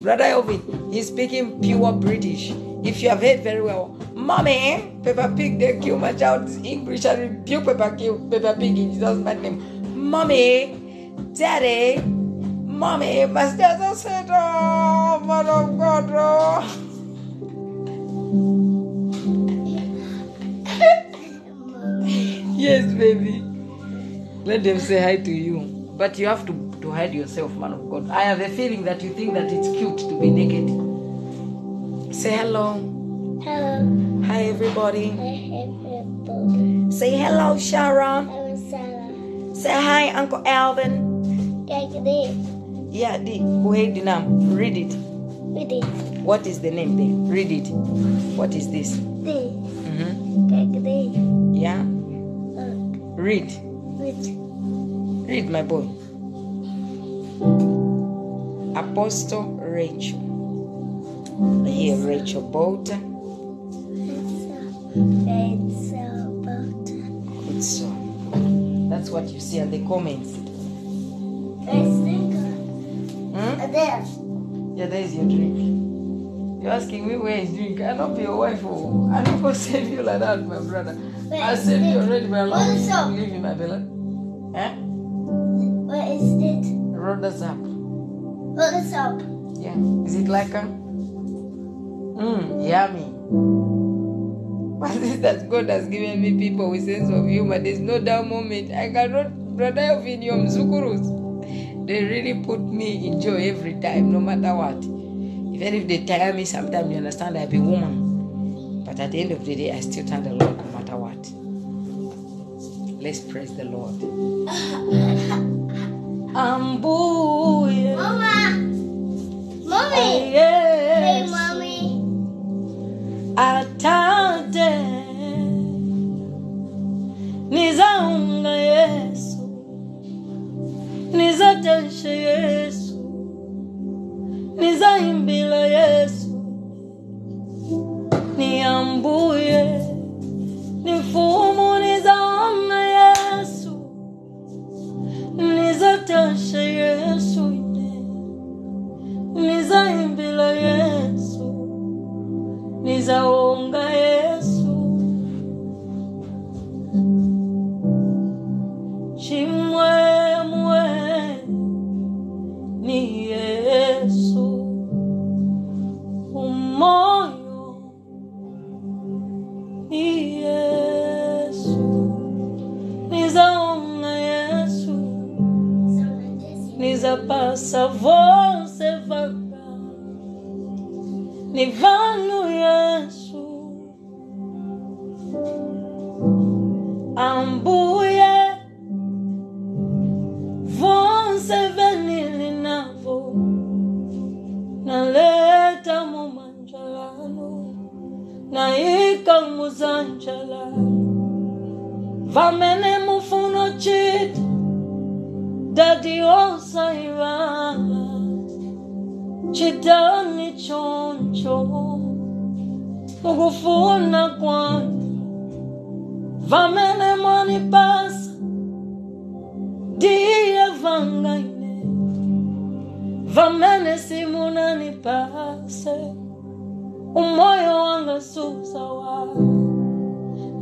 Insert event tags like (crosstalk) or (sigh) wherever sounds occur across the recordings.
Brother Elvin, he's speaking pure British. If you have heard very well, Mommy, Peppa Pig, they kill my child's English and rebuke Peppa, kill Peppa Pig in Jesus' mighty name. Mommy, Daddy, Mommy, my sister said, Oh, Mother of God, oh. (laughs) yes, baby. Let them say hi to you. But you have to, to hide yourself, man of God. I have a feeling that you think that it's cute to be naked. Say hello. Hello, Hi, everybody. Hi, everybody. Say hello, Sharon. I'm Sarah. Say hi, Uncle Alvin. Take this. Yeah, the who hate the name? Read it. With it. What is the name there? Read it. What is this? This. Mm-hmm. This. Yeah. Look. Read. With Read, my boy. Apostle Rachel. Here, Rachel Botha. it's about. Good song. That's what you see in the comments. Hmm? there. Yeah, there is your drink. You're asking me where is drink. I not be your wife. Oh. I not (laughs) save you like that, my brother. I saved you already, but I'm not What is up? leave you, my beloved. Eh? Where is it? Roll this up. What is up? Yeah. Is it like a? Mmm, yummy. (laughs) But this that God has given me people with sense of humor. There's no down moment. I cannot, brother of in your Mzukurus. They really put me in joy every time, no matter what. Even if they tire me, sometimes you understand I'm a woman. But at the end of the day, I still thank the Lord no matter what. Let's praise the Lord. (laughs) Ambuye. Yesu. Nizaimbila Yesu nizapasa vose vaga ni vanu Yesu ambuye vonse venili navo naleta mumanjalano naika muzanjalano vamene mufuno chita dadi osaivala chitani choncho ukufuna kwami vamene mwanipasa ndiye vangaine vamene simunanipase umoyo wanga susawa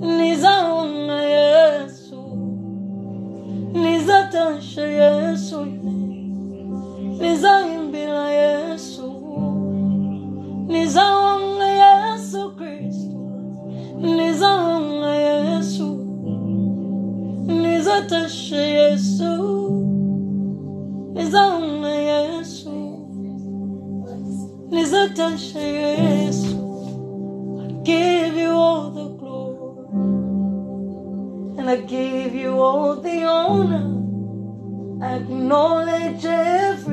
nizaunga yesu nizatansha yesu nizaimbila yesu. Nizaunga yesu kristu nizaunga yesu. Nizatasha yesu. Nizaunga yesu. Nizatasha yesu. I give you all the glory. And I give you all the honor. I acknowledge it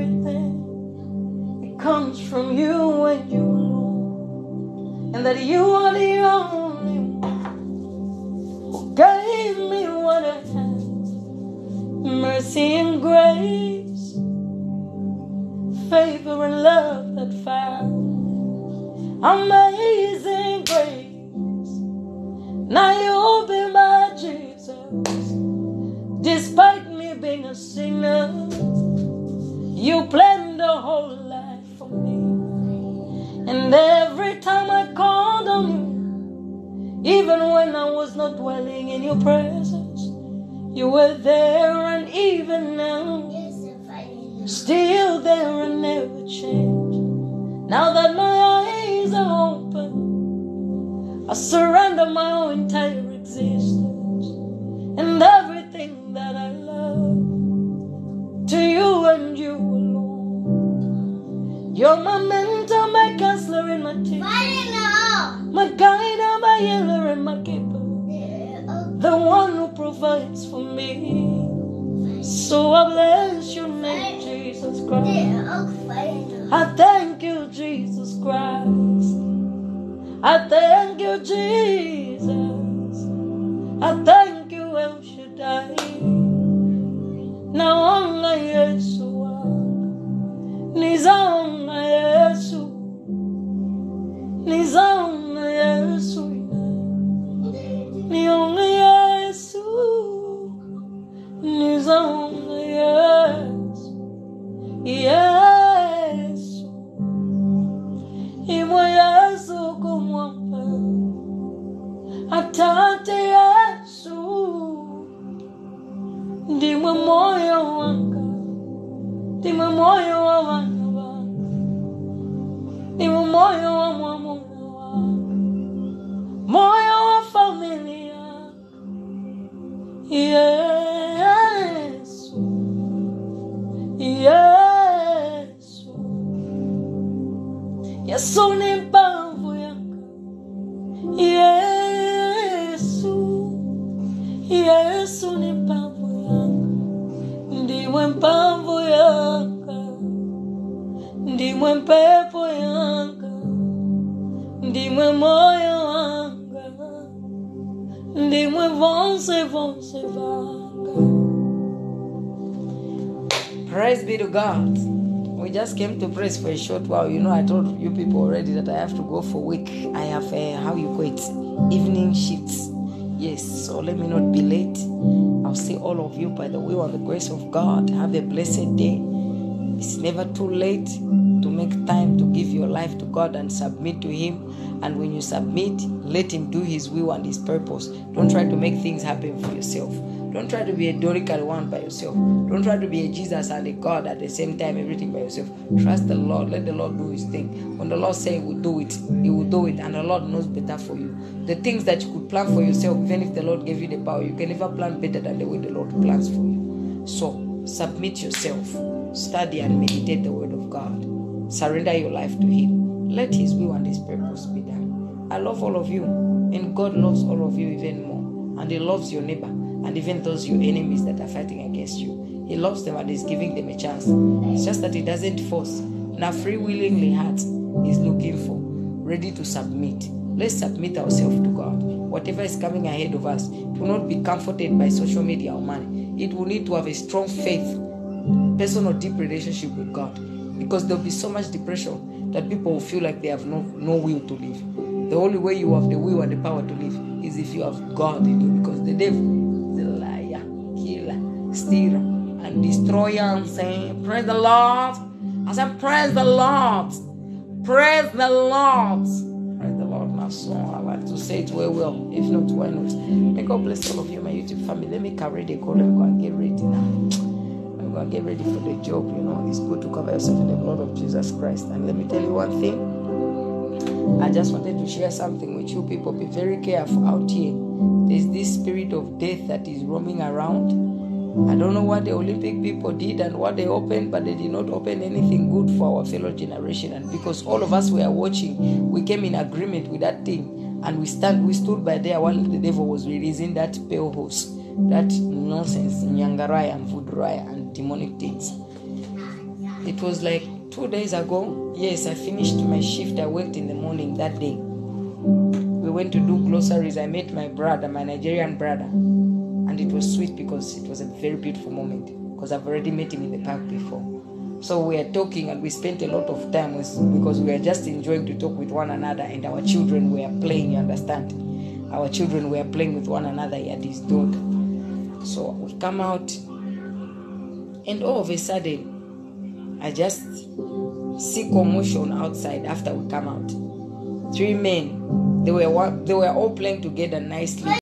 comes from you and you and that you are the only one who gave me what I have mercy and grace, favor and love that found amazing grace. Now you've been my Jesus, despite me being a sinner. You planned the whole. And every time I called on you, even when I was not dwelling in your presence, you were there, and even now, still there and never changed. Now that my eyes are open, I surrender my whole entire existence bless your name, Jesus Christ. yeah, fighting now. I thank you, Jesus Christ. I thank you, Jesus. I thank you, El Shaddai. Naona Yesu wangu, nizaona Yesu, Atate Yesu Ndimwe moyo wanga Ndimwe moyo wa wana wanga Ndimwe moyo wa mwamuna wanga Moyo wa familia. Yesu Yesu Yesu ni Vanga Praise be to God. We just came to praise for a short while. You know, I told you people already that I have to go for week. I have a, how you call it, evening shifts. Yes, so let me not be late. I'll see all of you by the will and the grace of God. Have a blessed day. It's never too late make time to give your life to God and submit to Him. And when you submit, let Him do His will and His purpose. Don't try to make things happen for yourself. Don't try to be a Dorical one by yourself. Don't try to be a Jesus and a God at the same time, everything by yourself. Trust the Lord. Let the Lord do His thing. When the Lord say He will do it, He will do it, and the Lord knows better for you. The things that you could plan for yourself, even if the Lord gave you the power, you can never plan better than the way the Lord plans for you. So submit yourself, study and meditate the Word of God. Surrender your life to Him. Let His will and His purpose be done. I love all of you, and God loves all of you even more. And He loves your neighbor, and even those your enemies that are fighting against you. He loves them and is giving them a chance. It's just that He doesn't force. Now, free willingly heart is looking for, ready to submit. Let's submit ourselves to God. Whatever is coming ahead of us, will not be comforted by social media or money. It will need to have a strong faith personal deep relationship with God because there'll be so much depression that people will feel like they have no, no will to live. The only way you have the will and the power to live is if you have God in you because the devil is a liar, killer, stealer, and destroyer. I'm saying, praise the Lord. I said, praise the Lord. Praise the Lord. Praise the Lord, my son. I like to say it well, well. If not, why not? May God bless all of you, my YouTube family. Let me carry the call. Me go and get ready now. Go and get ready for the job. You know, it's good to cover yourself in the blood of Jesus Christ. And let me tell you one thing. I just wanted to share something with you people. Be very careful out here. There's this spirit of death that is roaming around. I don't know what the Olympic people did and what they opened, but they did not open anything good for our fellow generation. And because all of us were watching, we came in agreement with that thing, and we stand, we stood by there while the devil was releasing that pale horse, that nonsense, nyangaraya and voodooaya and demonic things. It was like two days ago. Yes, I finished my shift. I worked in the morning that day. We went to do groceries. I met my brother, my Nigerian brother, and it was sweet because it was a very beautiful moment. Because I've already met him in the park before. So we are talking, and we spent a lot of time with, because we were just enjoying to talk with one another, and our children were playing. You understand? Our children were playing with one another. He had his dog. So we come out, and all of a sudden, I just see commotion outside after we come out. Three men. They were, they were all playing together nicely.